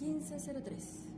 1503.